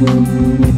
Música